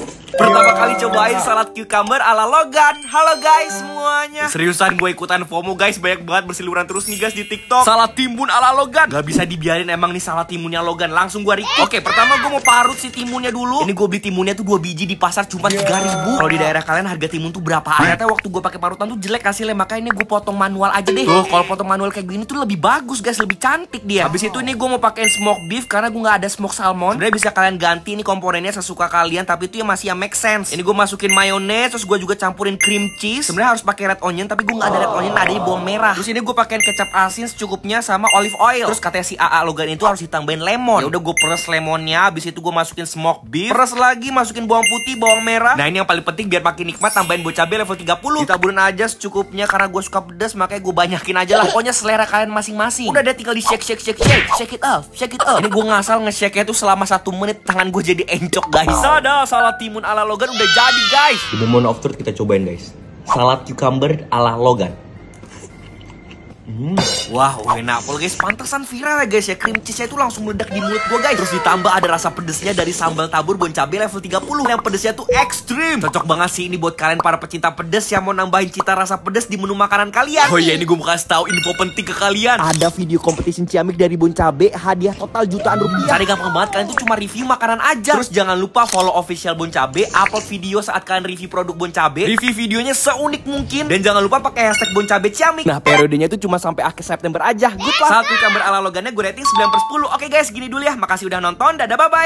Thank you. Pertama kali cobain salad cucumber ala Logan. Halo guys semuanya. Seriusan gue ikutan FOMO guys. Banyak banget bersiluran terus nih guys di TikTok. Salad timun ala Logan. Gak bisa dibiarin emang nih salad timunnya Logan. Langsung gue record Oke pertama gue mau parut si timunnya dulu. Ini gue beli timunnya tuh 2 biji di pasar cuma 3000 Kalau di daerah kalian harga timun tuh berapa? Ternyata waktu gue pakai parutan tuh jelek hasilnya Makanya ini gue potong manual aja deh. Tuh. Kalau potong manual kayak gini tuh lebih bagus guys. Lebih cantik dia. Habis itu ini gue mau pakein smoke beef Karena gue gak ada smoke salmon. Sebenernya bisa kalian ganti ini komponennya sesuka kalian Tapi itu yang masih yang make sense. Ini gue masukin mayones terus gue juga campurin cream cheese. Sebenarnya harus pakai red onion tapi gue nggak ada red onion adanya bawang merah. Terus ini gue pakein kecap asin secukupnya sama olive oil. Terus katanya si AA Logan itu harus ditambahin lemon. Ya udah gue peres lemonnya habis itu gue masukin smoke beef. Peres lagi masukin bawang putih bawang merah. Nah ini yang paling penting biar makin nikmat tambahin bocah cabai level 30 ditaburin aja secukupnya karena gue suka pedas makanya gue banyakin aja lah. Pokoknya selera kalian masing-masing. Udah deh tinggal di shake shake shake shake. Shake it up shake it up. Ini gue ngasal nge-shake itu selama satu menit tangan gue jadi encok guys. Ada salah timun ala Logan udah jadi guys. Di moment of truth kita cobain guys. Salad cucumber ala Logan. Hmm. Wah, enak pol guys. Pantesan viral ya guys ya. Cream cheese-nya itu langsung meledak di mulut gua guys. Terus ditambah ada rasa pedesnya dari sambal tabur bon cabai level 30 yang pedesnya tuh ekstrim. Cocok banget sih ini buat kalian para pecinta pedes yang mau nambahin cita rasa pedes di menu makanan kalian. Oh iya, ini gue mau kasih tahu info penting ke kalian. Ada video competition ciamik dari bon cabai, hadiah total jutaan rupiah. Cari gampang banget kalian tuh cuma review makanan aja. Terus jangan lupa follow official bon cabai, upload video saat kalian review produk bon cabai. Review videonya seunik mungkin dan jangan lupa pakai hashtag bon cabai ciamik. Nah, periodenya itu cuma sampai akhir September aja. Good lah. Satu gambar ala logannya gue rating 9 per 10. Oke guys, gini dulu ya. Makasih udah nonton. Dadah bye-bye.